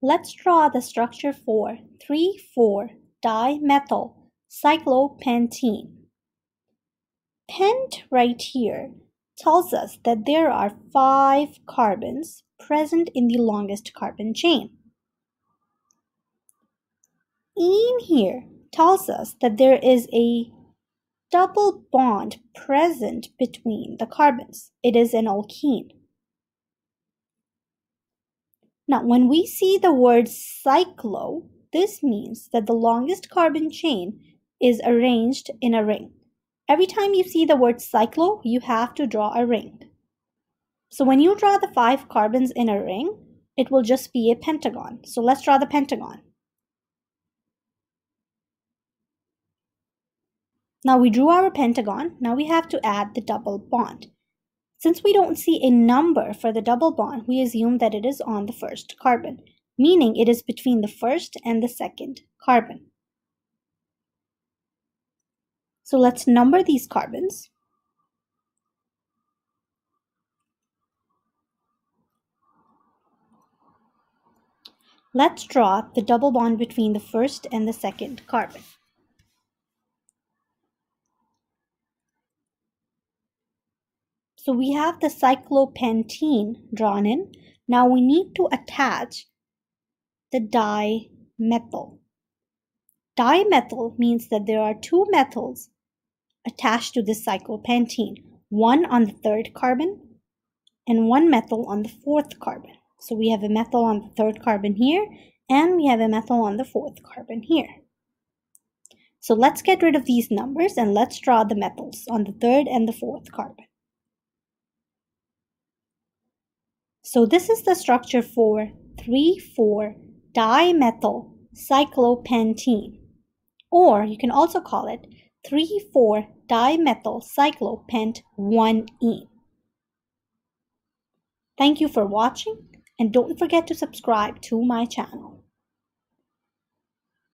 Let's draw the structure for 3,4-dimethyl cyclopentene. Pent right here tells us that there are five carbons present in the longest carbon chain. Ene here tells us that there is a double bond present between the carbons. It is an alkene. Now, when we see the word cyclo, this means that the longest carbon chain is arranged in a ring. Every time you see the word cyclo, you have to draw a ring. So when you draw the five carbons in a ring, it will just be a pentagon. So let's draw the pentagon. Now we drew our pentagon. Now we have to add the double bond. Since we don't see a number for the double bond, we assume that it is on the first carbon, meaning it is between the first and the second carbon. So let's number these carbons. Let's draw the double bond between the first and the second carbon. So we have the cyclopentene drawn in. Now we need to attach the dimethyl. Dimethyl means that there are two methyls attached to this cyclopentene, one on the third carbon and one methyl on the fourth carbon. So we have a methyl on the third carbon here and we have a methyl on the fourth carbon here. So let's get rid of these numbers and let's draw the methyls on the third and the fourth carbon. So this is the structure for 3,4-dimethyl cyclopentene. Or you can also call it 3,4-dimethyl cyclopent 1-ene. Thank you for watching and don't forget to subscribe to my channel.